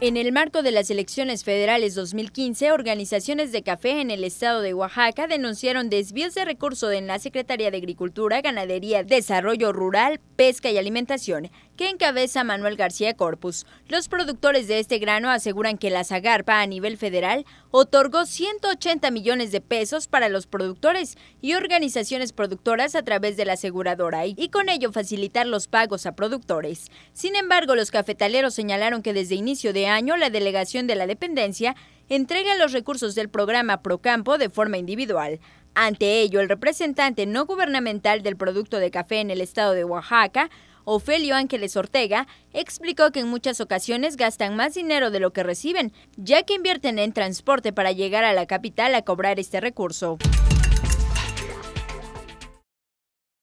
En el marco de las elecciones federales 2015, organizaciones de café en el estado de Oaxaca denunciaron desvíos de recursos en la Secretaría de Agricultura, Ganadería, Desarrollo Rural, Pesca y Alimentación, que encabeza Manuel García Corpus. Los productores de este grano aseguran que la Zagarpa a nivel federal otorgó 180 millones de pesos para los productores y organizaciones productoras a través de la aseguradora y con ello facilitar los pagos a productores. Sin embargo, los cafetaleros señalaron que desde inicio de año, la delegación de la dependencia entrega los recursos del programa Procampo de forma individual. Ante ello, el representante no gubernamental del producto de café en el estado de Oaxaca, Ofelio Ángeles Ortega, explicó que en muchas ocasiones gastan más dinero de lo que reciben, ya que invierten en transporte para llegar a la capital a cobrar este recurso.